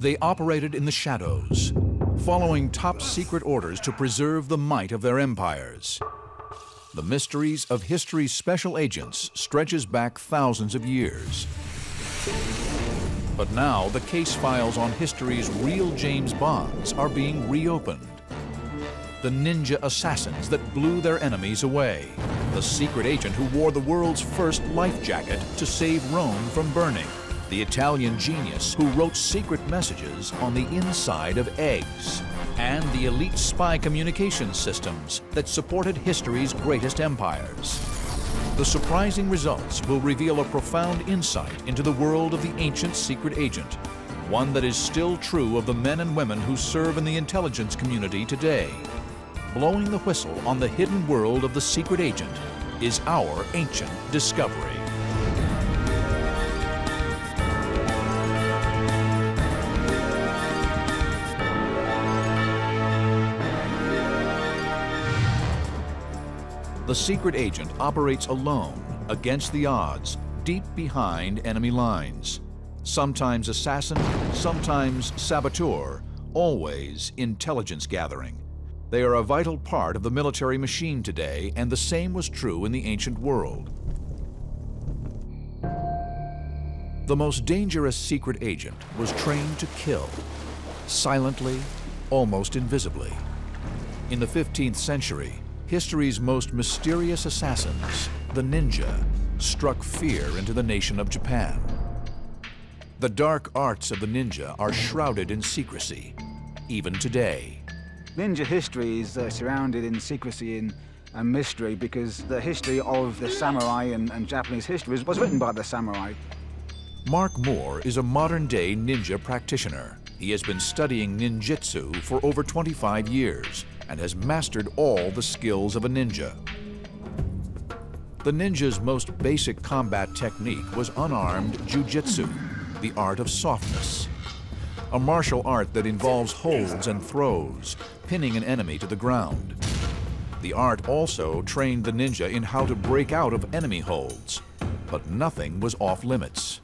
They operated in the shadows, following top secret orders to preserve the might of their empires. The mysteries of history's special agents stretches back thousands of years. But now the case files on history's real James Bonds are being reopened. The ninja assassins that blew their enemies away. The secret agent who wore the world's first life jacket to save Rome from burning. The Italian genius who wrote secret messages on the inside of eggs. And the elite spy communication systems that supported history's greatest empires. The surprising results will reveal a profound insight into the world of the ancient secret agent, one that is still true of the men and women who serve in the intelligence community today. Blowing the whistle on the hidden world of the secret agent is our ancient discovery. The secret agent operates alone, against the odds, deep behind enemy lines. Sometimes assassin, sometimes saboteur, always intelligence gathering. They are a vital part of the military machine today, and the same was true in the ancient world. The most dangerous secret agent was trained to kill, silently, almost invisibly. In the 15th century, history's most mysterious assassins, the ninja, struck fear into the nation of Japan. The dark arts of the ninja are shrouded in secrecy, even today. Ninja history is uh, surrounded in secrecy and, and, mystery because the history of the samurai and, and Japanese history was, was written by the samurai. Mark Moore is a modern-day ninja practitioner. He has been studying ninjutsu for over 25 years and has mastered all the skills of a ninja. The ninja's most basic combat technique was unarmed jujitsu, the art of softness. A martial art that involves holds and throws, pinning an enemy to the ground. The art also trained the ninja in how to break out of enemy holds, but nothing was off limits.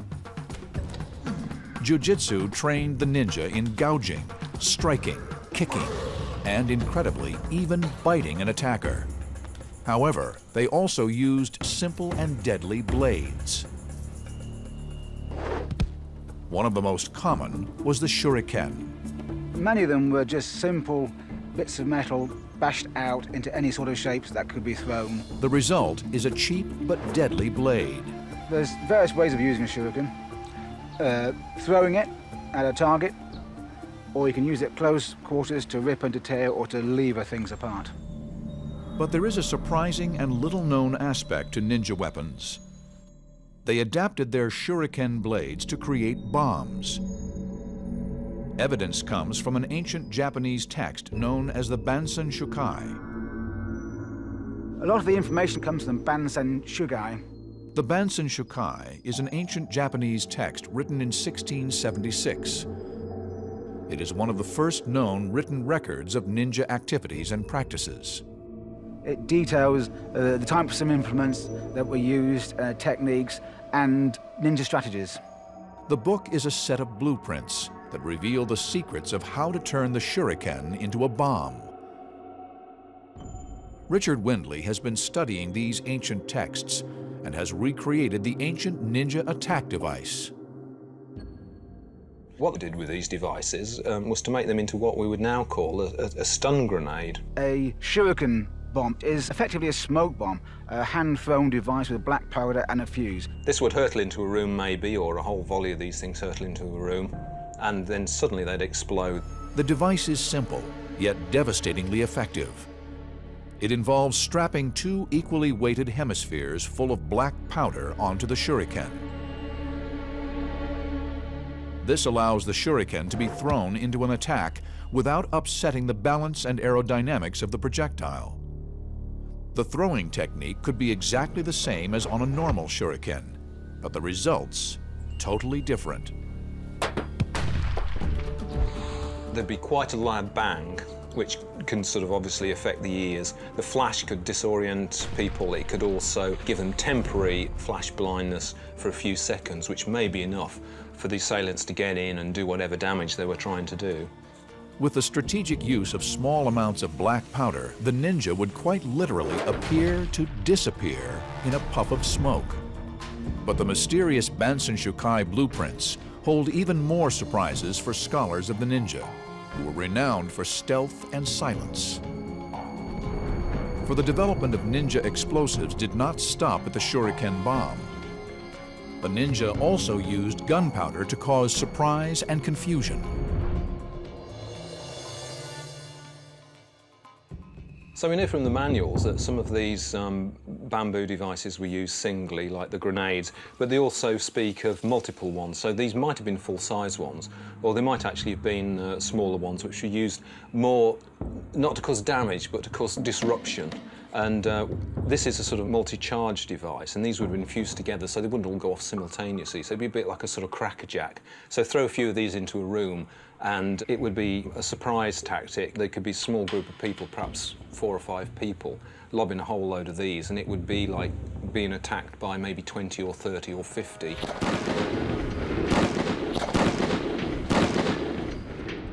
Jiu-Jitsu trained the ninja in gouging, striking, kicking, and incredibly, even biting an attacker. However, they also used simple and deadly blades. One of the most common was the shuriken. Many of them were just simple bits of metal bashed out into any sort of shapes that could be thrown. The result is a cheap but deadly blade. There's various ways of using a shuriken. Uh, throwing it at a target, or you can use it close quarters to rip and to tear or to lever things apart. But there is a surprising and little-known aspect to ninja weapons. They adapted their shuriken blades to create bombs. Evidence comes from an ancient Japanese text known as the Bansen Shukai. A lot of the information comes from Bansen Shukai. The Bansen Shukai is an ancient Japanese text written in 1676. It is one of the first known written records of ninja activities and practices. It details uh, the types of implements that were used, uh, techniques, and ninja strategies. The book is a set of blueprints that reveal the secrets of how to turn the shuriken into a bomb. Richard Windley has been studying these ancient texts and has recreated the ancient ninja attack device. What they did with these devices um, was to make them into what we would now call a, a, a stun grenade. A shuriken bomb is effectively a smoke bomb, a hand-thrown device with black powder and a fuse. This would hurtle into a room maybe, or a whole volley of these things hurtle into a room, and then suddenly they'd explode. The device is simple, yet devastatingly effective. It involves strapping two equally weighted hemispheres full of black powder onto the shuriken. This allows the shuriken to be thrown into an attack without upsetting the balance and aerodynamics of the projectile. The throwing technique could be exactly the same as on a normal shuriken, but the results totally different. There'd be quite a loud bang, which can sort of obviously affect the ears. The flash could disorient people. It could also give them temporary flash blindness for a few seconds, which may be enough for the assailants to get in and do whatever damage they were trying to do. With the strategic use of small amounts of black powder, the ninja would quite literally appear to disappear in a puff of smoke. But the mysterious Bansen Shukai blueprints hold even more surprises for scholars of the ninja, who were renowned for stealth and silence. For the development of ninja explosives did not stop at the shuriken bomb. The ninja also used gunpowder to cause surprise and confusion. So we know from the manuals that some of these um, bamboo devices were used singly, like the grenades, but they also speak of multiple ones. So these might have been full-size ones, or they might actually have been uh, smaller ones, which were used more, not to cause damage, but to cause disruption. And uh, this is a sort of multi-charge device, and these would have been fused together so they wouldn't all go off simultaneously. So it'd be a bit like a sort of crackerjack. So throw a few of these into a room, and it would be a surprise tactic. There could be a small group of people, perhaps four or five people, lobbing a whole load of these, and it would be like being attacked by maybe 20 or 30 or 50.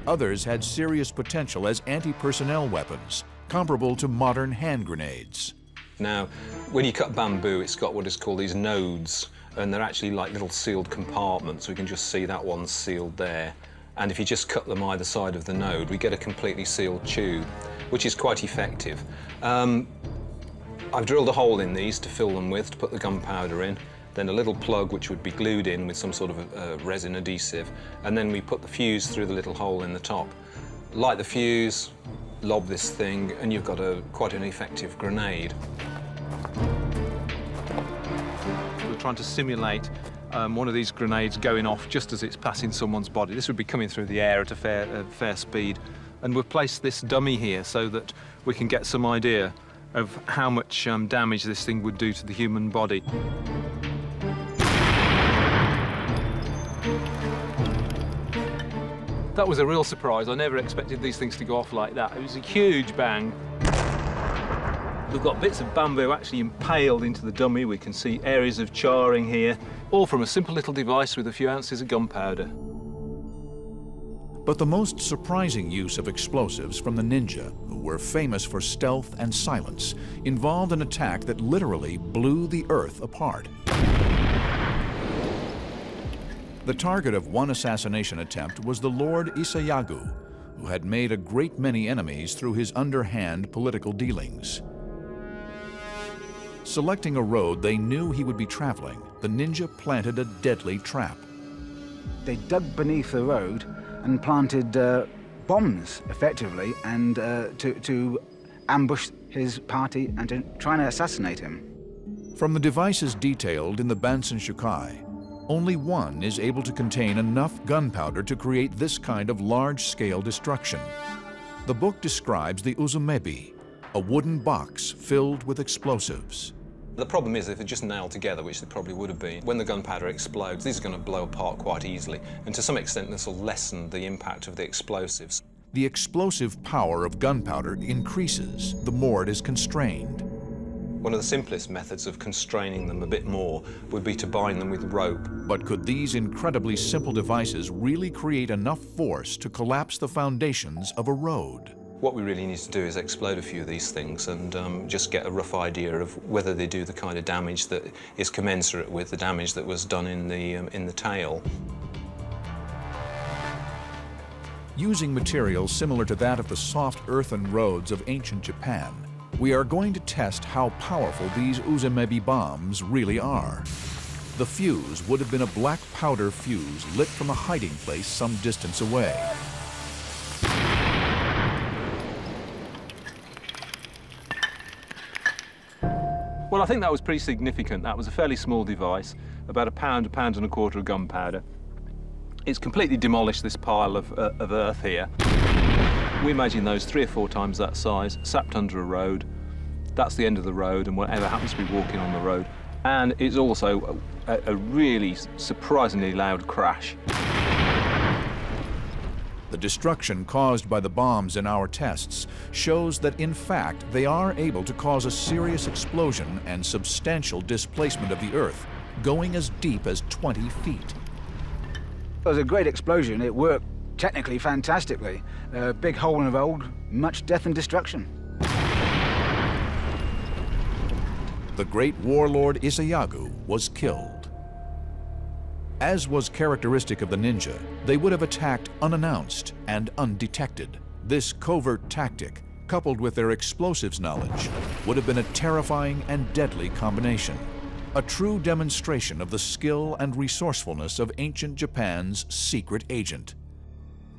Others had serious potential as anti-personnel weapons, comparable to modern hand grenades. Now, when you cut bamboo, it's got what is called these nodes, and they're actually like little sealed compartments. We can just see that one's sealed there. And if you just cut them either side of the node, we get a completely sealed tube, which is quite effective. Um, I've drilled a hole in these to fill them with, to put the gunpowder in, then a little plug which would be glued in with some sort of a, a resin adhesive, and then we put the fuse through the little hole in the top. Light the fuse, lob this thing, and you've got a quite an effective grenade. We're trying to simulate um, one of these grenades going off just as it's passing someone's body. This would be coming through the air at a fair, a fair speed. And we've placed this dummy here so that we can get some idea of how much um, damage this thing would do to the human body. That was a real surprise. I never expected these things to go off like that. It was a huge bang. We've got bits of bamboo actually impaled into the dummy. We can see areas of charring here, all from a simple little device with a few ounces of gunpowder. But the most surprising use of explosives from the ninja, who were famous for stealth and silence, involved an attack that literally blew the earth apart. The target of one assassination attempt was the Lord Isayagu, who had made a great many enemies through his underhand political dealings. Selecting a road they knew he would be traveling, the ninja planted a deadly trap. They dug beneath the road and planted uh, bombs, effectively, and uh, to, to ambush his party and to try and assassinate him. From the devices detailed in the Bansen Shukai, only one is able to contain enough gunpowder to create this kind of large-scale destruction. The book describes the uzumebi, a wooden box filled with explosives. The problem is if they're just nailed together, which they probably would have been, when the gunpowder explodes, these are going to blow apart quite easily. And to some extent, this will lessen the impact of the explosives. The explosive power of gunpowder increases the more it is constrained. One of the simplest methods of constraining them a bit more would be to bind them with rope. But could these incredibly simple devices really create enough force to collapse the foundations of a road? What we really need to do is explode a few of these things and um, just get a rough idea of whether they do the kind of damage that is commensurate with the damage that was done in the, um, in the tale. Using materials similar to that of the soft earthen roads of ancient Japan, we are going to test how powerful these Uzumebi bombs really are. The fuse would have been a black powder fuse lit from a hiding place some distance away. Well, I think that was pretty significant. That was a fairly small device, about a pound, a pound and a quarter of gunpowder. It's completely demolished this pile of, uh, of earth here. We imagine those three or four times that size, sapped under a road. That's the end of the road, and whatever happens to be walking on the road. And it's also a, a really surprisingly loud crash. The destruction caused by the bombs in our tests shows that in fact they are able to cause a serious explosion and substantial displacement of the Earth, going as deep as 20 feet. It was a great explosion. It worked technically fantastically. A big hole in the road, much death and destruction. The great warlord Isayagu was killed. As was characteristic of the ninja, they would have attacked unannounced and undetected. This covert tactic, coupled with their explosives knowledge, would have been a terrifying and deadly combination. A true demonstration of the skill and resourcefulness of ancient Japan's secret agent.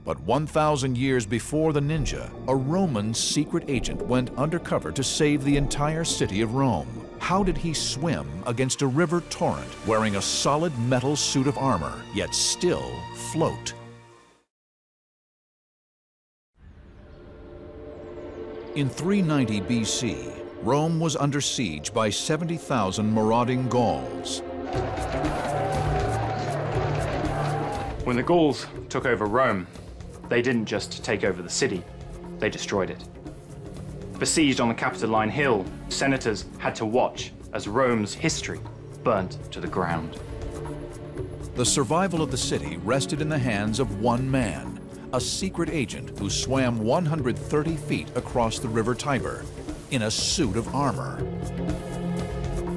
But 1,000 years before the ninja, a Roman secret agent went undercover to save the entire city of Rome. How did he swim against a river torrent wearing a solid metal suit of armor, yet still float? In 390 BC, Rome was under siege by 70,000 marauding Gauls. When the Gauls took over Rome, they didn't just take over the city, they destroyed it. Besieged on the Capitoline Hill, senators had to watch as Rome's history burnt to the ground. The survival of the city rested in the hands of one man, a secret agent who swam 130 feet across the river Tiber in a suit of armor.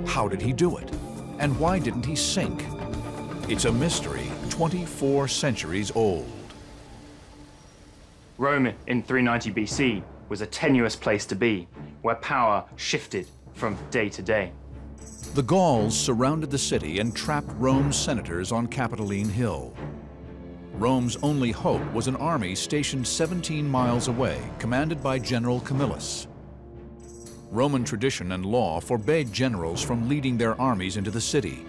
How did he do it? And why didn't he sink? It's a mystery 24 centuries old. Rome in 390 BC was a tenuous place to be, where power shifted from day to day. The Gauls surrounded the city and trapped Rome's senators on Capitoline Hill. Rome's only hope was an army stationed 17 miles away, commanded by General Camillus. Roman tradition and law forbade generals from leading their armies into the city.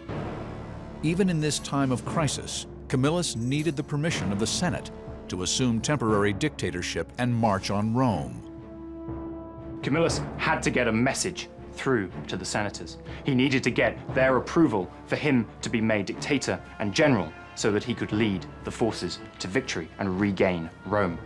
Even in this time of crisis, Camillus needed the permission of the Senate to assume temporary dictatorship and march on Rome. Camillus had to get a message through to the senators. He needed to get their approval for him to be made dictator and general so that he could lead the forces to victory and regain Rome.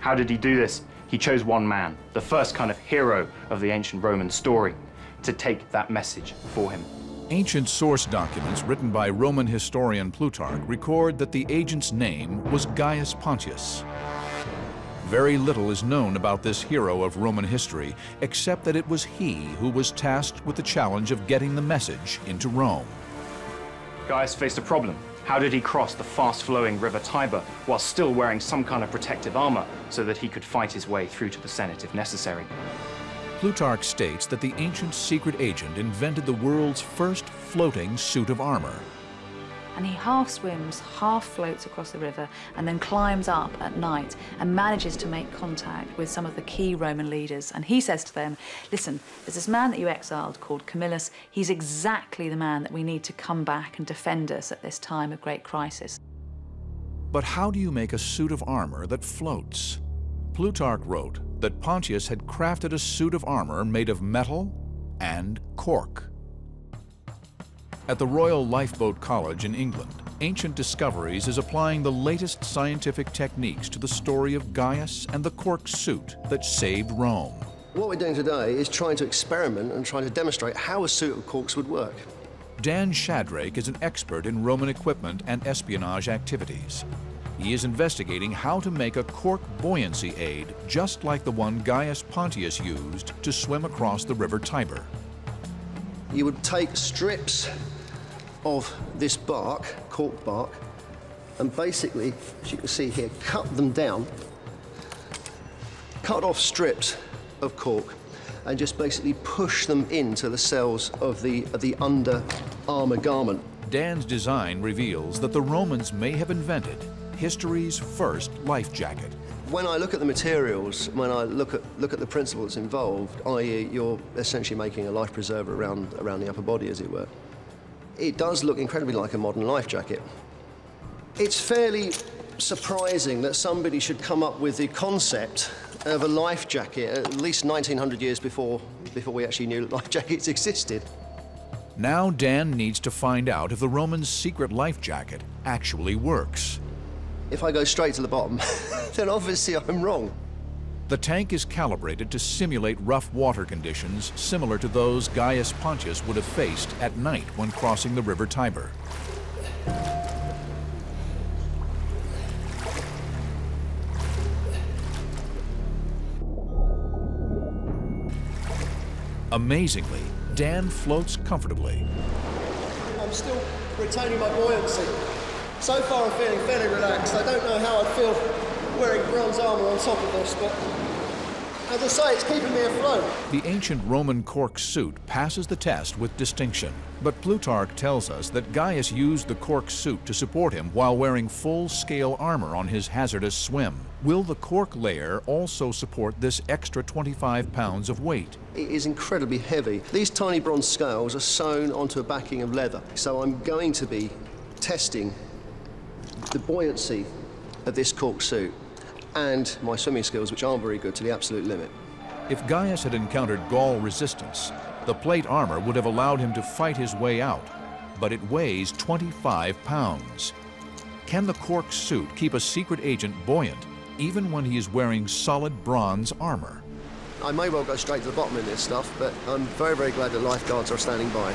How did he do this? He chose one man, the first kind of hero of the ancient Roman story, to take that message for him. Ancient source documents written by Roman historian Plutarch record that the agent's name was Gaius Pontius. Very little is known about this hero of Roman history, except that it was he who was tasked with the challenge of getting the message into Rome. Gaius faced a problem. How did he cross the fast-flowing river Tiber while still wearing some kind of protective armor so that he could fight his way through to the Senate if necessary? Plutarch states that the ancient secret agent invented the world's first floating suit of armor. And he half swims, half floats across the river, and then climbs up at night and manages to make contact with some of the key Roman leaders. And he says to them, Listen, there's this man that you exiled called Camillus. He's exactly the man that we need to come back and defend us at this time of great crisis. But how do you make a suit of armor that floats? Plutarch wrote that Pontius had crafted a suit of armor made of metal and cork. At the Royal Lifeboat College in England, Ancient Discoveries is applying the latest scientific techniques to the story of Gaius and the cork suit that saved Rome. What we're doing today is trying to experiment and trying to demonstrate how a suit of corks would work. Dan Shadrake is an expert in Roman equipment and espionage activities. He is investigating how to make a cork buoyancy aid just like the one Gaius Pontius used to swim across the river Tiber. You would take strips of this bark, cork bark, and basically, as you can see here, cut them down, cut off strips of cork, and just basically push them into the cells of the, of the under armor garment. Dan's design reveals that the Romans may have invented history's first life jacket. When I look at the materials, when I look at look at the principles involved, i.e., you're essentially making a life preserver around around the upper body, as it were. It does look incredibly like a modern life jacket. It's fairly surprising that somebody should come up with the concept of a life jacket at least 1900 years before before we actually knew that life jackets existed. Now Dan needs to find out if the Romans' secret life jacket actually works. If I go straight to the bottom, then obviously I'm wrong. The tank is calibrated to simulate rough water conditions similar to those Gaius Pontius would have faced at night when crossing the River Tiber. Amazingly, Dan floats comfortably. I'm still retaining my buoyancy. So far, I'm feeling fairly relaxed. I don't know how I'd feel wearing bronze armour on top of this, but as I say, it's keeping me afloat. The ancient Roman cork suit passes the test with distinction. But Plutarch tells us that Gaius used the cork suit to support him while wearing full-scale armor on his hazardous swim. Will the cork layer also support this extra 25 pounds of weight? It is incredibly heavy. These tiny bronze scales are sewn onto a backing of leather, so I'm going to be testing the buoyancy of this cork suit and my swimming skills, which aren't very good, to the absolute limit. If Gaius had encountered Gaul resistance, the plate armor would have allowed him to fight his way out, but it weighs 25 pounds. Can the cork suit keep a secret agent buoyant even when he is wearing solid bronze armor? I may well go straight to the bottom in this stuff, but I'm very, very glad that lifeguards are standing by.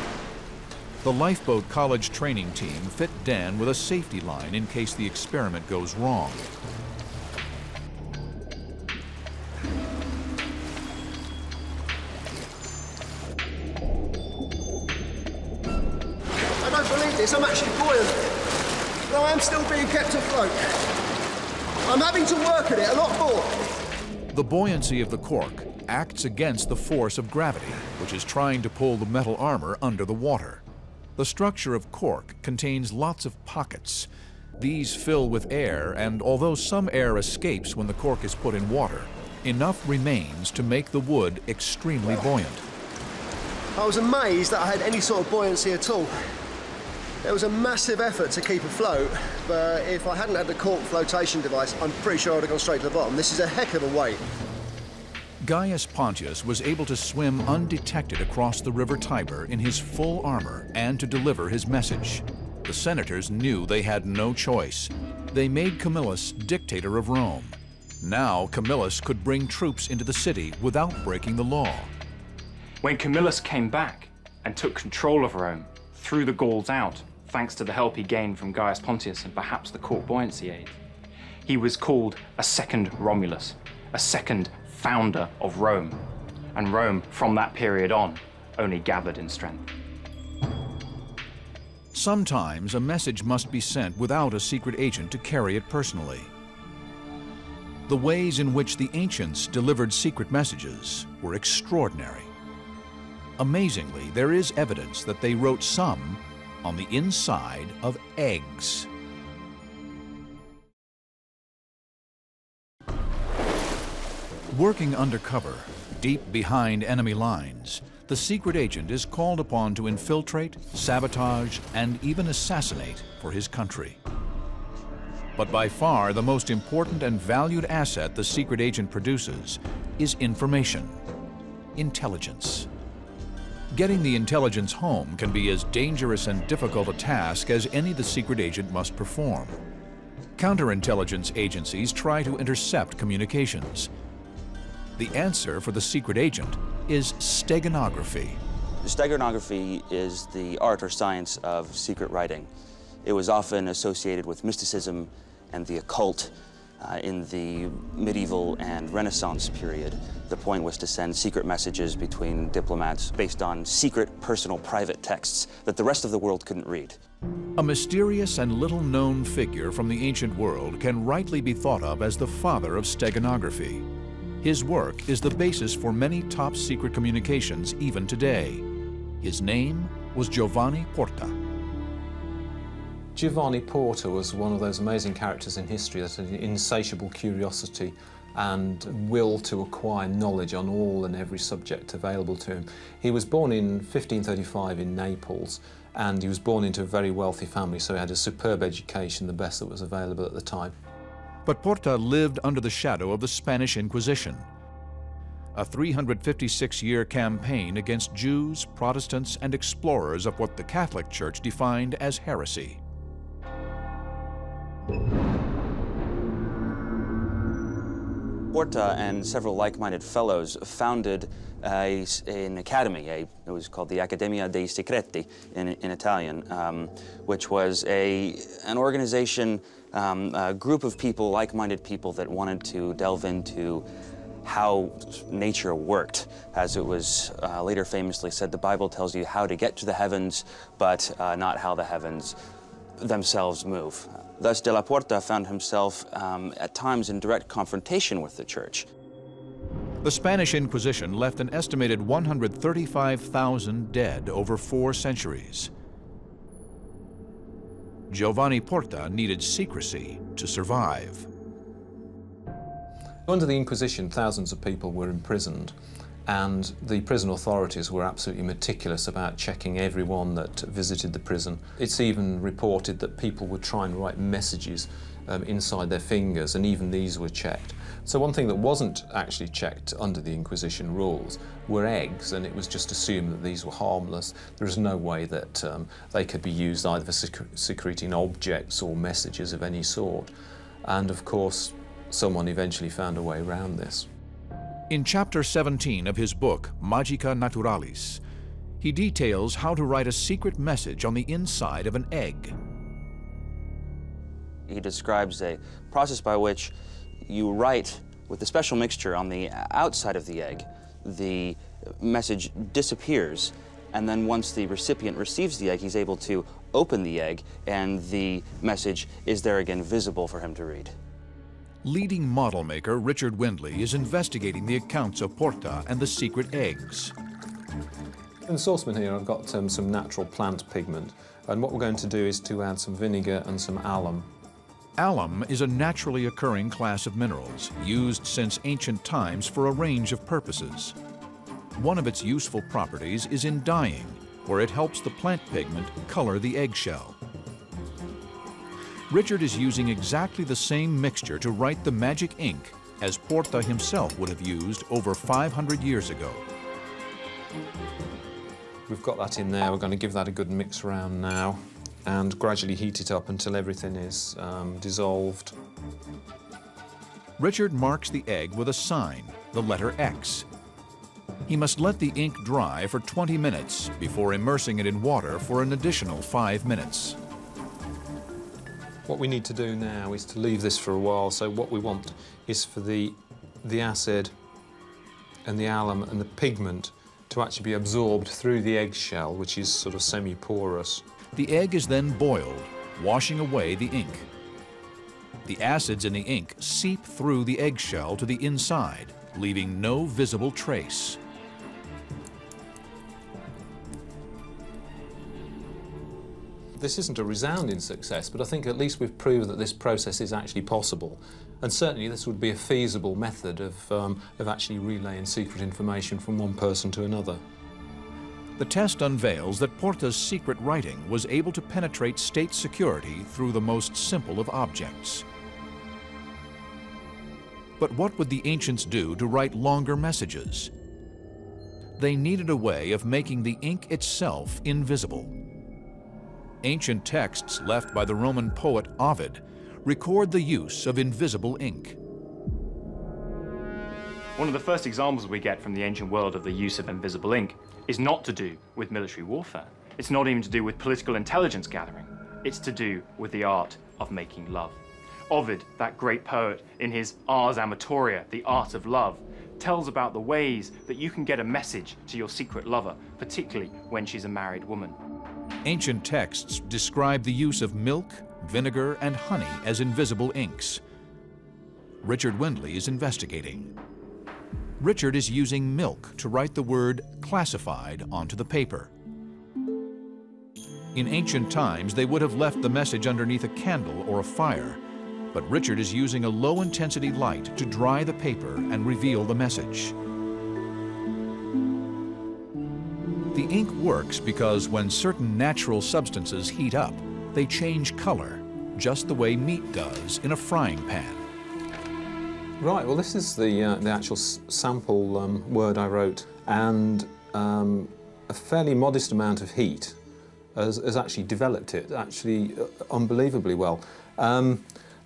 The lifeboat college training team fit Dan with a safety line in case the experiment goes wrong. I don't believe this. I'm actually buoyant. But I am still being kept afloat. I'm having to work at it a lot more. The buoyancy of the cork acts against the force of gravity, which is trying to pull the metal armor under the water. The structure of cork contains lots of pockets. These fill with air, and although some air escapes when the cork is put in water, enough remains to make the wood extremely buoyant. I was amazed that I had any sort of buoyancy at all. It was a massive effort to keep afloat, but if I hadn't had the cork flotation device, I'm pretty sure I'd have gone straight to the bottom. This is a heck of a weight. Gaius Pontius was able to swim undetected across the river Tiber in his full armor and to deliver his message. The senators knew they had no choice. They made Camillus dictator of Rome. Now Camillus could bring troops into the city without breaking the law. When Camillus came back and took control of Rome, threw the Gauls out, thanks to the help he gained from Gaius Pontius and perhaps the court buoyancy aid, he was called a second Romulus, a second founder of Rome. And Rome, from that period on, only gathered in strength. Sometimes a message must be sent without a secret agent to carry it personally. The ways in which the ancients delivered secret messages were extraordinary. Amazingly, there is evidence that they wrote some on the inside of eggs. Working undercover, deep behind enemy lines, the secret agent is called upon to infiltrate, sabotage, and even assassinate for his country. But by far the most important and valued asset the secret agent produces is information, intelligence. Getting the intelligence home can be as dangerous and difficult a task as any the secret agent must perform. Counterintelligence agencies try to intercept communications. The answer for the secret agent is steganography. Steganography is the art or science of secret writing. It was often associated with mysticism and the occult uh, in the medieval and Renaissance period. The point was to send secret messages between diplomats based on secret, personal, private texts that the rest of the world couldn't read. A mysterious and little known figure from the ancient world can rightly be thought of as the father of steganography. His work is the basis for many top secret communications even today. His name was Giovanni Porta. Giovanni Porta was one of those amazing characters in history that had an insatiable curiosity and will to acquire knowledge on all and every subject available to him. He was born in 1535 in Naples and he was born into a very wealthy family so he had a superb education, the best that was available at the time. But Porta lived under the shadow of the Spanish Inquisition, a 356-year campaign against Jews, Protestants, and explorers of what the Catholic Church defined as heresy. Porta and several like-minded fellows founded a, an academy. A, it was called the Accademia dei Secreti in, in Italian, um, which was a, an organization, um, a group of people, like-minded people that wanted to delve into how nature worked. As it was uh, later famously said, the Bible tells you how to get to the heavens, but uh, not how the heavens themselves move. Thus, De La Porta found himself um, at times in direct confrontation with the church. The Spanish Inquisition left an estimated 135,000 dead over four centuries. Giovanni Porta needed secrecy to survive. Under the Inquisition, thousands of people were imprisoned, and the prison authorities were absolutely meticulous about checking everyone that visited the prison. It's even reported that people would try and write messages um, inside their fingers, and even these were checked. So one thing that wasn't actually checked under the Inquisition rules were eggs, and it was just assumed that these were harmless. There is no way that um, they could be used either for secreting objects or messages of any sort. And of course, someone eventually found a way around this. In chapter 17 of his book, Magica Naturalis, he details how to write a secret message on the inside of an egg. He describes a process by which you write with a special mixture on the outside of the egg. The message disappears, and then once the recipient receives the egg, he's able to open the egg, and the message is there again visible for him to read. Leading model maker Richard Windley is investigating the accounts of Porta and the secret eggs. In the saucepan here I've got um, some natural plant pigment and what we're going to do is to add some vinegar and some alum. Alum is a naturally occurring class of minerals used since ancient times for a range of purposes. One of its useful properties is in dyeing, where it helps the plant pigment color the eggshell. Richard is using exactly the same mixture to write the magic ink as Porta himself would have used over 500 years ago. We've got that in there. We're going to give that a good mix around now and gradually heat it up until everything is um, dissolved. Richard marks the egg with a sign, the letter X. He must let the ink dry for 20 minutes before immersing it in water for an additional 5 minutes. What we need to do now is to leave this for a while. So what we want is for the, the acid and the alum and the pigment to actually be absorbed through the eggshell, which is sort of semi-porous. The egg is then boiled, washing away the ink. The acids in the ink seep through the eggshell to the inside, leaving no visible trace. This isn't a resounding success, but I think at least we've proved that this process is actually possible. And certainly this would be a feasible method of, um, of actually relaying secret information from one person to another. The test unveils that Porta's secret writing was able to penetrate state security through the most simple of objects. But what would the ancients do to write longer messages? They needed a way of making the ink itself invisible ancient texts left by the Roman poet Ovid record the use of invisible ink. One of the first examples we get from the ancient world of the use of invisible ink is not to do with military warfare. It's not even to do with political intelligence gathering. It's to do with the art of making love. Ovid, that great poet, in his Ars Amatoria, The Art of Love, tells about the ways that you can get a message to your secret lover, particularly when she's a married woman. Ancient texts describe the use of milk, vinegar, and honey as invisible inks. Richard Windley is investigating. Richard is using milk to write the word classified onto the paper. In ancient times, they would have left the message underneath a candle or a fire, but Richard is using a low-intensity light to dry the paper and reveal the message. The ink works because when certain natural substances heat up, they change color, just the way meat does in a frying pan. Right, well this is the, uh, the actual sample um, word I wrote, and um, a fairly modest amount of heat has, has actually developed it, actually uh, unbelievably well. Um,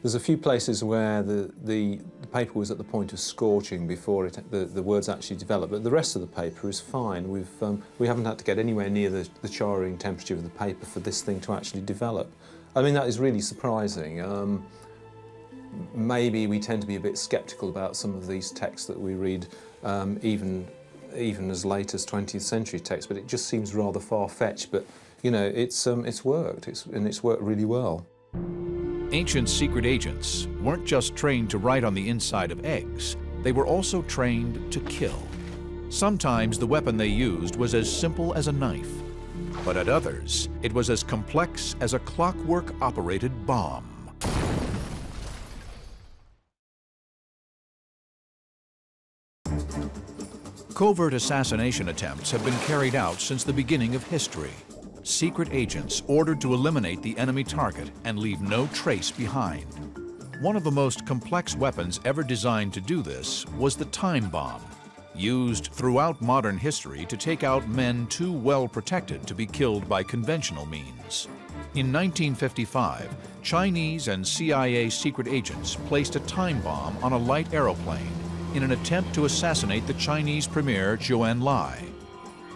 there's a few places where the, the, the, paper was at the point of scorching before it, the, the words actually developed, but the rest of the paper is fine. We've, um, we haven't had to get anywhere near the, the charring temperature of the paper for this thing to actually develop. I mean, that is really surprising. Um, maybe we tend to be a bit sceptical about some of these texts that we read, um, even even as late as 20th century texts. But it just seems rather far fetched. But you know, it's um, it's worked, it's, and it's worked really well. Ancient secret agents weren't just trained to write on the inside of eggs, they were also trained to kill. Sometimes the weapon they used was as simple as a knife, but at others, it was as complex as a clockwork-operated bomb. Covert assassination attempts have been carried out since the beginning of history. Secret agents ordered to eliminate the enemy target and leave no trace behind. One of the most complex weapons ever designed to do this was the time bomb, used throughout modern history to take out men too well protected to be killed by conventional means. In 1955, Chinese and CIA secret agents placed a time bomb on a light aeroplane in an attempt to assassinate the Chinese premier Zhou Enlai.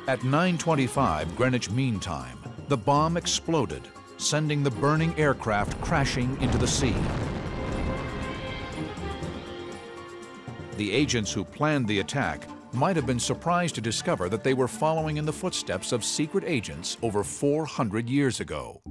At 9.25 Greenwich Mean Time, the bomb exploded, sending the burning aircraft crashing into the sea. The agents who planned the attack might have been surprised to discover that they were following in the footsteps of secret agents over 400 years ago.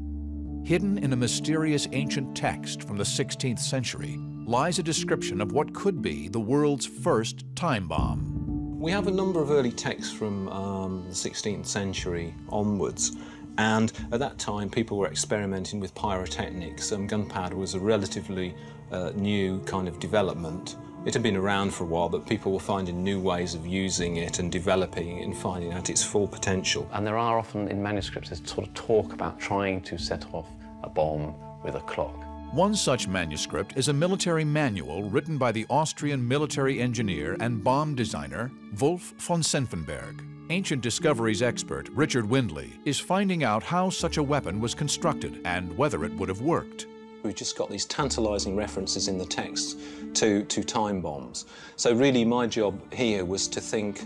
Hidden in a mysterious ancient text from the 16th century lies a description of what could be the world's first time bomb. We have a number of early texts from um, the 16th century onwards, and at that time people were experimenting with pyrotechnics. Um, gunpowder was a relatively uh, new kind of development. It had been around for a while, but people were finding new ways of using it and developing it and finding out its full potential. And there are often in manuscripts there's sort of talk about trying to set off a bomb with a clock. One such manuscript is a military manual written by the Austrian military engineer and bomb designer Wolf von Senfenberg. Ancient discoveries expert Richard Windley is finding out how such a weapon was constructed and whether it would have worked. We've just got these tantalising references in the text to, to time bombs. So really my job here was to think,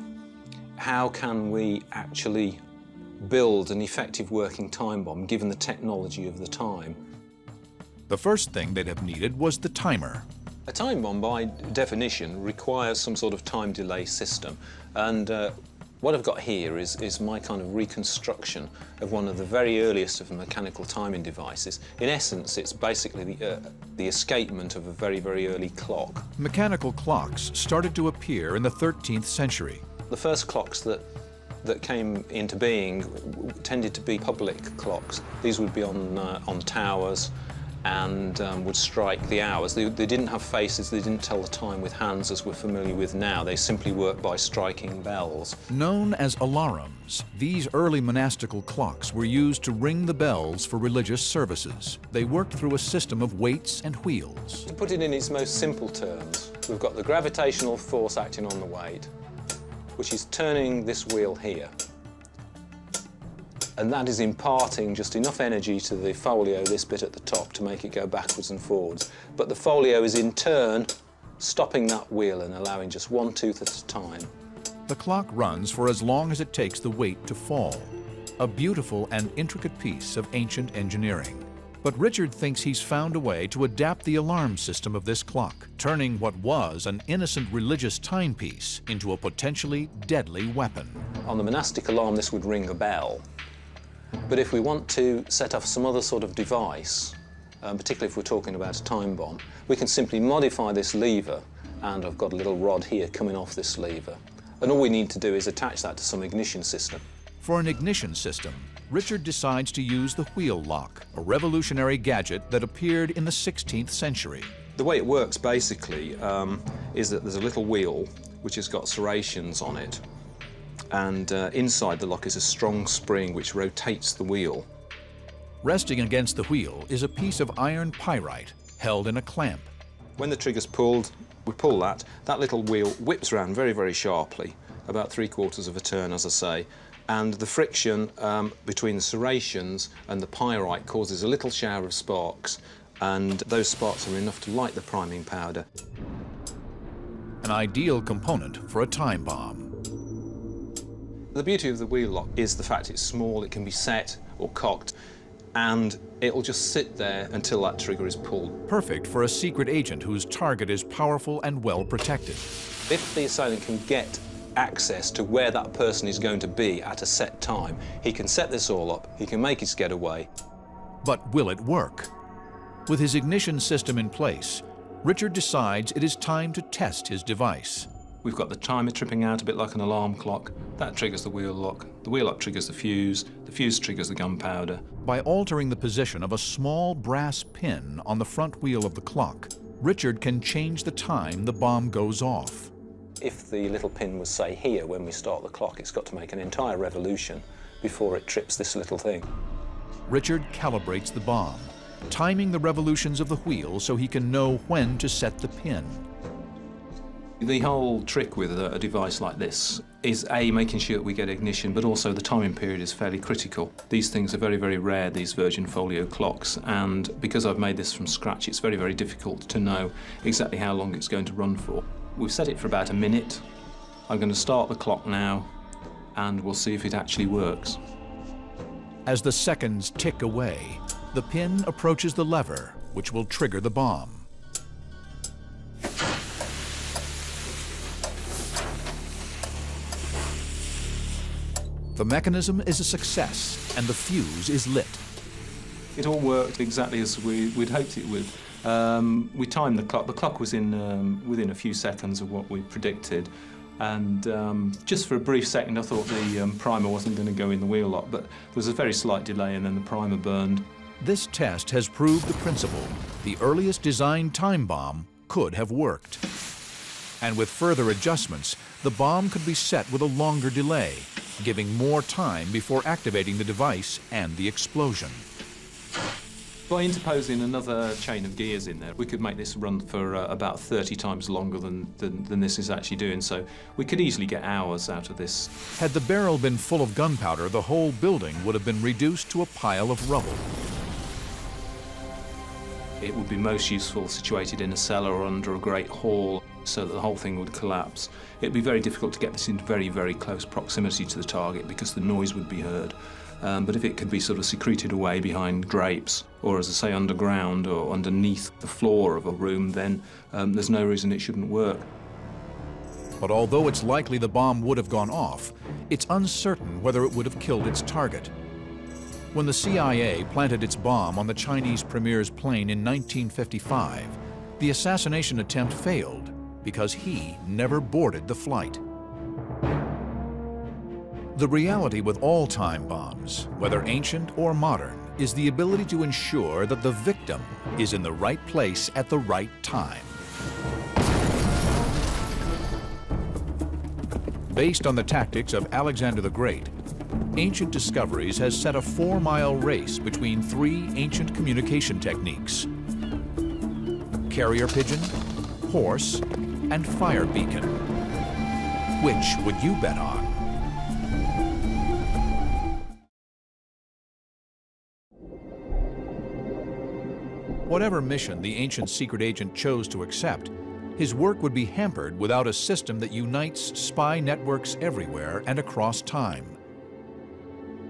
how can we actually build an effective working time bomb given the technology of the time? The first thing they'd have needed was the timer. A time bomb, by definition, requires some sort of time delay system. And uh, what I've got here is, is my kind of reconstruction of one of the very earliest of mechanical timing devices. In essence, it's basically the, uh, the escapement of a very, very early clock. Mechanical clocks started to appear in the 13th century. The first clocks that that came into being tended to be public clocks. These would be on, uh, on towers, and um, would strike the hours. They, they, didn't have faces, they didn't tell the time with hands as we're familiar with now. They simply worked by striking bells. Known as alarums, these early monastical clocks were used to ring the bells for religious services. They worked through a system of weights and wheels. To put it in its most simple terms, we've got the gravitational force acting on the weight, which is turning this wheel here and that is imparting just enough energy to the foliot, this bit at the top, to make it go backwards and forwards. But the foliot is in turn stopping that wheel and allowing just one tooth at a time. The clock runs for as long as it takes the weight to fall. A beautiful and intricate piece of ancient engineering. But Richard thinks he's found a way to adapt the alarm system of this clock, turning what was an innocent religious timepiece into a potentially deadly weapon. On the monastic alarm, this would ring a bell, but if we want to set off some other sort of device, um, particularly if we're talking about a time bomb, we can simply modify this lever, and I've got a little rod here coming off this lever. And all we need to do is attach that to some ignition system. For an ignition system, Richard decides to use the wheel lock, a revolutionary gadget that appeared in the 16th century. The way it works, basically, um, is that there's a little wheel which has got serrations on it, and uh, inside the lock is a strong spring which rotates the wheel. Resting against the wheel is a piece of iron pyrite held in a clamp. When the trigger's pulled, we pull that, that little wheel whips around very, very sharply, about three quarters of a turn, as I say, and the friction um, between the serrations and the pyrite causes a little shower of sparks, and those sparks are enough to light the priming powder. An ideal component for a time bomb. The beauty of the wheel lock is the fact it's small, it can be set or cocked. and it'll just sit there until that trigger is pulled. Perfect for a secret agent whose target is powerful and well protected. If the assailant can get access to where that person is going to be at a set time, he can set this all up, he can make his getaway. But will it work? With his ignition system in place, Richard decides it is time to test his device. We've got the timer tripping out a bit like an alarm clock. That triggers the wheel lock. The wheel lock triggers the fuse. The fuse triggers the gunpowder. By altering the position of a small brass pin on the front wheel of the clock, Richard can change the time the bomb goes off. If the little pin was, say, here when we start the clock, it's got to make an entire revolution before it trips this little thing. Richard calibrates the bomb, timing the revolutions of the wheel so he can know when to set the pin. The whole trick with a, device like this is A, making sure that we get ignition, but also the timing period is fairly critical. These things are very, very rare, these verge and foliot clocks, and because I've made this from scratch, it's very, very difficult to know exactly how long it's going to run for. We've set it for about a minute. I'm going to start the clock now, and we'll see if it actually works. As the seconds tick away, the pin approaches the lever, which will trigger the bomb. The mechanism is a success, and the fuse is lit. It all worked exactly as we, would hoped it would. Um, we timed the clock. The clock was in um, within a few seconds of what we predicted. And um, just for a brief second, I thought the um, primer wasn't going to go in the wheel lock, but there was a very slight delay, and then the primer burned. This test has proved the principle. The earliest designed time bomb could have worked. And with further adjustments, the bomb could be set with a longer delay, giving more time before activating the device and the explosion. By interposing another chain of gears in there, we could make this run for uh, about 30 times longer than, than, than, this is actually doing, so we could easily get hours out of this. Had the barrel been full of gunpowder, the whole building would have been reduced to a pile of rubble. It would be most useful situated in a cellar or under a great hall so that the whole thing would collapse. It'd be very difficult to get this in very, very close proximity to the target because the noise would be heard. Um, but if it could be sort of secreted away behind drapes, or as I say, underground or underneath the floor of a room, then um, there's no reason it shouldn't work. But although it's likely the bomb would have gone off, it's uncertain whether it would have killed its target. When the CIA planted its bomb on the Chinese premier's plane in 1955, the assassination attempt failed because he never boarded the flight. The reality with all time bombs, whether ancient or modern, is the ability to ensure that the victim is in the right place at the right time. Based on the tactics of Alexander the Great, Ancient Discoveries has set a four-mile race between three ancient communication techniques. Carrier pigeon, horse, and fire beacon. Which would you bet on? Whatever mission the ancient secret agent chose to accept, his work would be hampered without a system that unites spy networks everywhere and across time.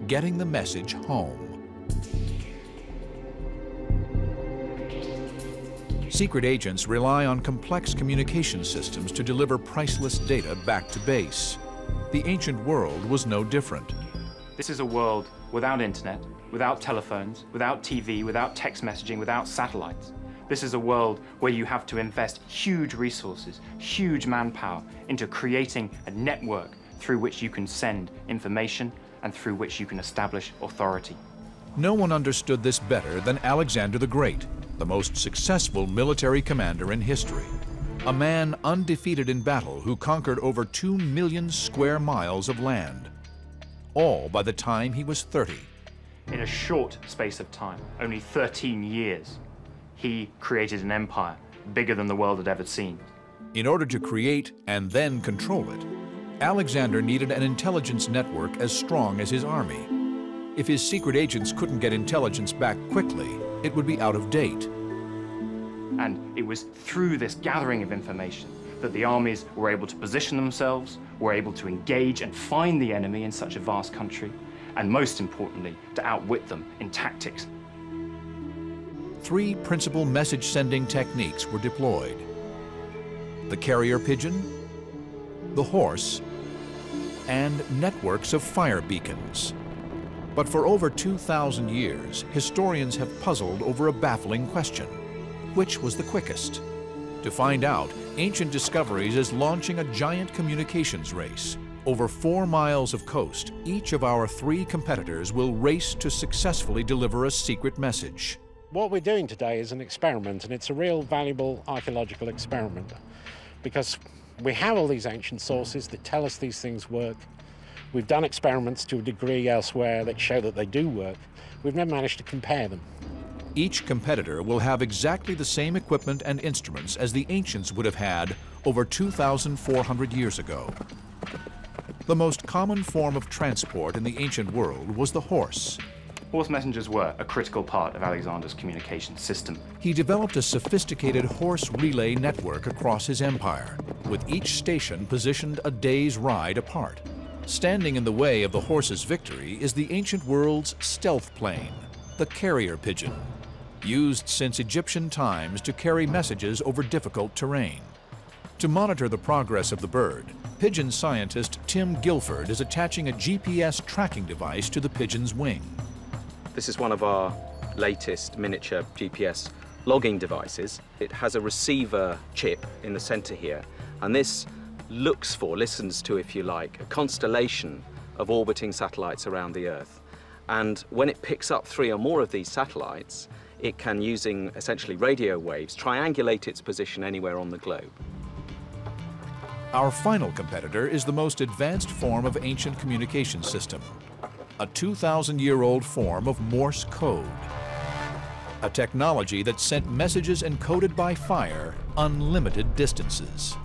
Getting the message home. Secret agents rely on complex communication systems to deliver priceless data back to base. The ancient world was no different. This is a world without internet, without telephones, without TV, without text messaging, without satellites. This is a world where you have to invest huge resources, huge manpower into creating a network through which you can send information and through which you can establish authority. No one understood this better than Alexander the Great, the most successful military commander in history. A man undefeated in battle who conquered over 2 million square miles of land. All by the time he was 30. In a short space of time, only 13 years, he created an empire bigger than the world had ever seen. In order to create and then control it, Alexander needed an intelligence network as strong as his army. If his secret agents couldn't get intelligence back quickly, it would be out of date. And it was through this gathering of information that the armies were able to position themselves, were able to engage and find the enemy in such a vast country, and most importantly, to outwit them in tactics three principal message sending techniques were deployed the carrier pigeon, the horse, and networks of fire beacons. But for over 2,000 years, historians have puzzled over a baffling question. Which was the quickest? To find out, Ancient Discoveries is launching a giant communications race. Over four miles of coast, each of our three competitors will race to successfully deliver a secret message. What we're doing today is an experiment, and it's a real valuable archaeological experiment because we have all these ancient sources that tell us these things work. We've done experiments to a degree elsewhere that show that they do work. We've never managed to compare them. Each competitor will have exactly the same equipment and instruments as the ancients would have had over 2,400 years ago. The most common form of transport in the ancient world was the horse. Horse messengers were a critical part of Alexander's communication system. He developed a sophisticated horse relay network across his empire, with each station positioned a day's ride apart. Standing in the way of the horse's victory is the ancient world's stealth plane, the carrier pigeon, used since Egyptian times to carry messages over difficult terrain. To monitor the progress of the bird, pigeon scientist Tim Guilford is attaching a GPS tracking device to the pigeon's wing. This is one of our latest miniature GPS logging devices. It has a receiver chip in the center here, and this looks for, listens to, if you like, a constellation of orbiting satellites around the Earth. And when it picks up three or more of these satellites, it can, using essentially radio waves, triangulate its position anywhere on the globe. Our final competitor is the most advanced form of ancient communication system, a 2,000-year-old form of Morse code, a technology that sent messages encoded by fire unlimited distances.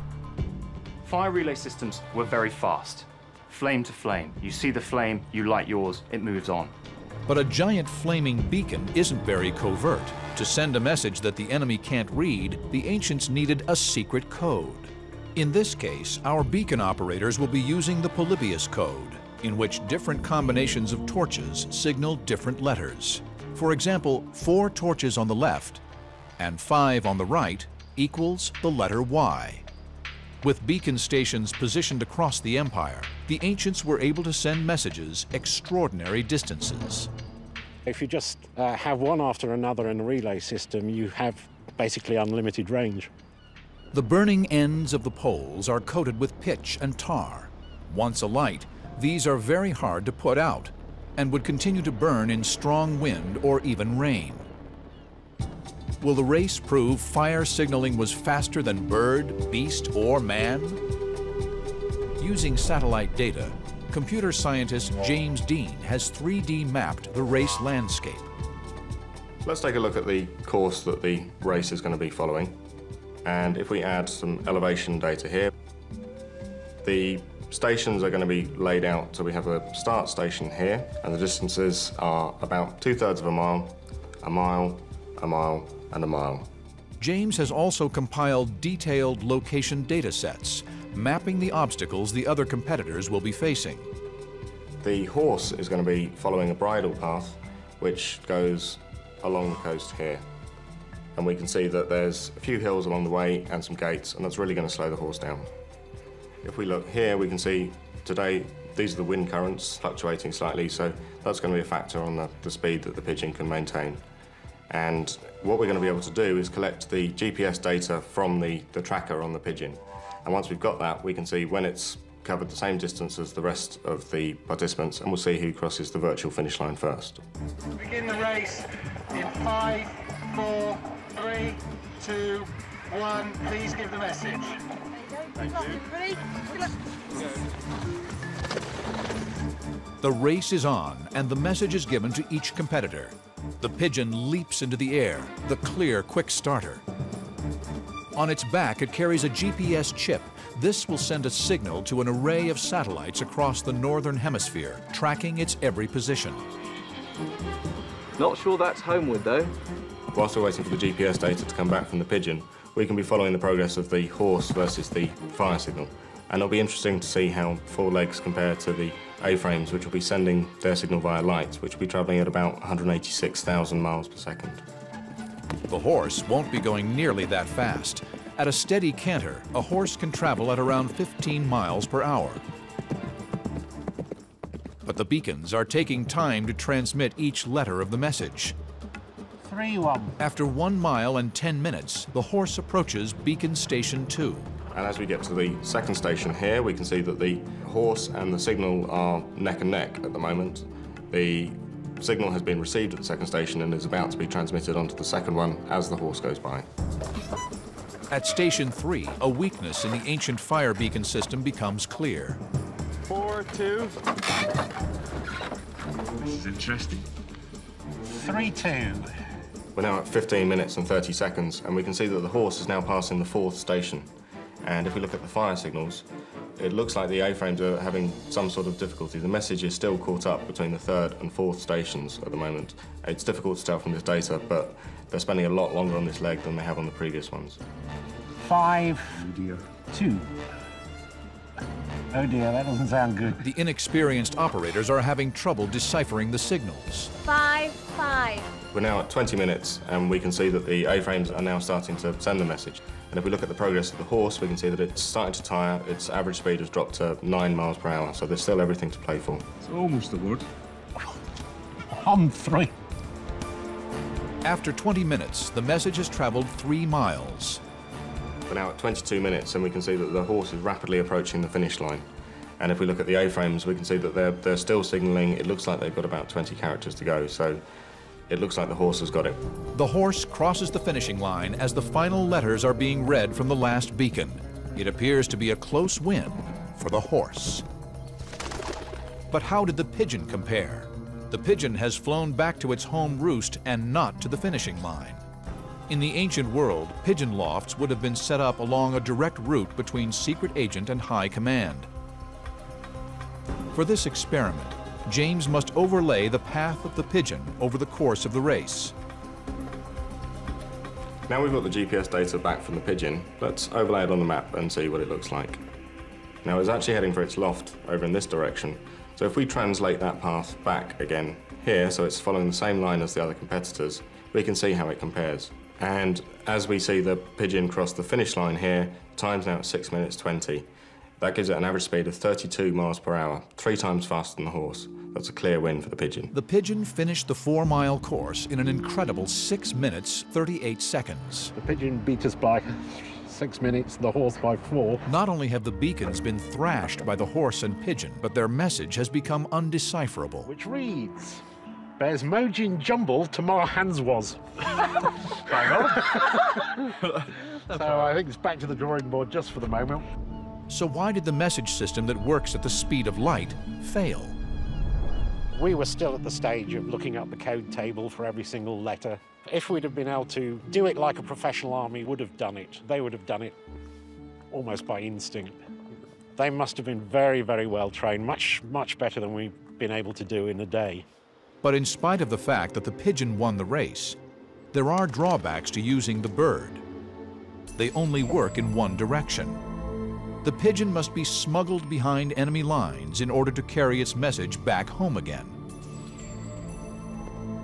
Fire relay systems were very fast. Flame to flame. You see the flame, you light yours, it moves on. But a giant flaming beacon isn't very covert. To send a message that the enemy can't read, the ancients needed a secret code. In this case, our beacon operators will be using the Polybius code, in which different combinations of torches signal different letters. For example, four torches on the left and five on the right equals the letter Y. With beacon stations positioned across the empire, the ancients were able to send messages extraordinary distances. If you just uh, have one after another in a relay system, you have basically unlimited range. The burning ends of the poles are coated with pitch and tar. Once alight, these are very hard to put out and would continue to burn in strong wind or even rain. Will the race prove fire signaling was faster than bird, beast, or man? Using satellite data, computer scientist James Dean has 3D mapped the race landscape. Let's take a look at the course that the race is going to be following. And if we add some elevation data here, the stations are going to be laid out. So we have a start station here, and the distances are about two thirds of a mile, a mile, a mile, and a mile. James has also compiled detailed location data sets, mapping the obstacles the other competitors will be facing. The horse is going to be following a bridle path, which goes along the coast here. And we can see that there's a few hills along the way and some gates, and that's really going to slow the horse down. If we look here, we can see today these are the wind currents fluctuating slightly, so that's going to be a factor on the, the speed that the pigeon can maintain. And what we're going to be able to do is collect the GPS data from the, the tracker on the pigeon. And once we've got that, we can see when it's covered the same distance as the rest of the participants, and we'll see who crosses the virtual finish line first. Begin the race in five, four, three, two, one. Please give the message. Thank you. The race is on, and the message is given to each competitor. The pigeon leaps into the air, the clear, quick starter. On its back, it carries a GPS chip. This will send a signal to an array of satellites across the northern hemisphere, tracking its every position. Not sure that's homeward, though. Whilst we're waiting for the GPS data to come back from the pigeon, we can be following the progress of the horse versus the fire signal. And it'll be interesting to see how four legs compare to the A-frames, which will be sending their signal via light, which will be travelling at about 186,000 miles per second. The horse won't be going nearly that fast. At a steady canter, a horse can travel at around 15 miles per hour. But the beacons are taking time to transmit each letter of the message. 3-1. After one mile and 10 minutes, the horse approaches Beacon Station 2. And as we get to the second station here, we can see that the horse and the signal are neck and neck at the moment. The signal has been received at the second station and is about to be transmitted onto the second one as the horse goes by. At Station 3, a weakness in the ancient fire beacon system becomes clear. Four, two. This is interesting. Three, two. We're now at 15 minutes and 30 seconds, and we can see that the horse is now passing the fourth station. And if we look at the fire signals, it looks like the A-frames are having some sort of difficulty. The message is still caught up between the third and fourth stations at the moment. It's difficult to tell from this data, but they're spending a lot longer on this leg than they have on the previous ones. Five, two. Oh dear, that doesn't sound good. The inexperienced operators are having trouble deciphering the signals. Five, five. We're now at 20 minutes, and we can see that the A-frames are now starting to send the message. And if we look at the progress of the horse, we can see that it's starting to tire. Its average speed has dropped to 9 miles per hour, so there's still everything to play for. It's almost a word. On three. After 20 minutes, the message has traveled three miles. We're now at 22 minutes, and we can see that the horse is rapidly approaching the finish line. And if we look at the A-frames, we can see that they're, they're still signalling. It looks like they've got about 20 characters to go, so it looks like the horse has got it. The horse crosses the finishing line as the final letters are being read from the last beacon. It appears to be a close win for the horse. But how did the pigeon compare? The pigeon has flown back to its home roost and not to the finishing line. In the ancient world, pigeon lofts would have been set up along a direct route between secret agent and high command. For this experiment, James must overlay the path of the pigeon over the course of the race. Now we've got the GPS data back from the pigeon, let's overlay it on the map and see what it looks like. Now it's actually heading for its loft over in this direction, so if we translate that path back again here, so it's following the same line as the other competitors, we can see how it compares. And as we see the pigeon cross the finish line here, time's now at 6 minutes 20. That gives it an average speed of 32 miles per hour, three times faster than the horse. That's a clear win for the pigeon. The pigeon finished the four-mile course in an incredible 6 minutes 38 seconds. The pigeon beat us by six minutes, the horse by four. Not only have the beacons been thrashed by the horse and pigeon, but their message has become undecipherable. Which reads, Bears Mojin Jumble tomorrow hands was. so I think it's back to the drawing board just for the moment. So why did the message system that works at the speed of light fail? We were still at the stage of looking up the code table for every single letter. If we'd have been able to do it like a professional army would have done it, they would have done it almost by instinct. They must have been very, very well trained, much, much better than we've been able to do in a day. But in spite of the fact that the pigeon won the race, there are drawbacks to using the bird. They only work in one direction. The pigeon must be smuggled behind enemy lines in order to carry its message back home again.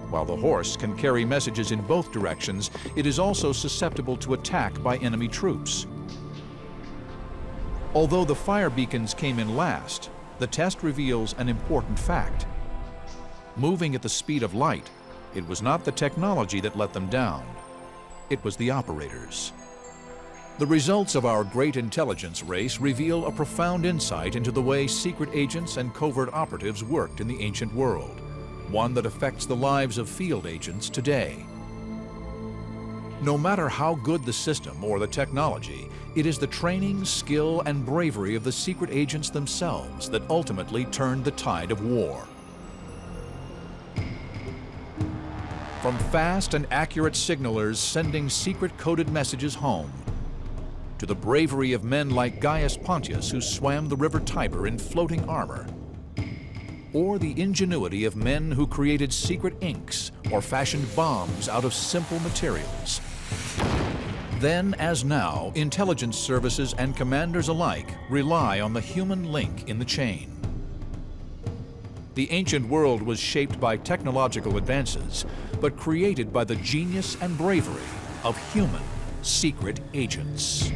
While the horse can carry messages in both directions, it is also susceptible to attack by enemy troops. Although the fire beacons came in last, the test reveals an important fact. Moving at the speed of light, it was not the technology that let them down. It was the operators. The results of our great intelligence race reveal a profound insight into the way secret agents and covert operatives worked in the ancient world, one that affects the lives of field agents today. No matter how good the system or the technology, it is the training, skill, and bravery of the secret agents themselves that ultimately turned the tide of war. From fast and accurate signalers sending secret coded messages home, to the bravery of men like Gaius Pontius who swam the river Tiber in floating armor, or the ingenuity of men who created secret inks or fashioned bombs out of simple materials. Then, as now, intelligence services and commanders alike rely on the human link in the chain. The ancient world was shaped by technological advances, but created by the genius and bravery of human secret agents.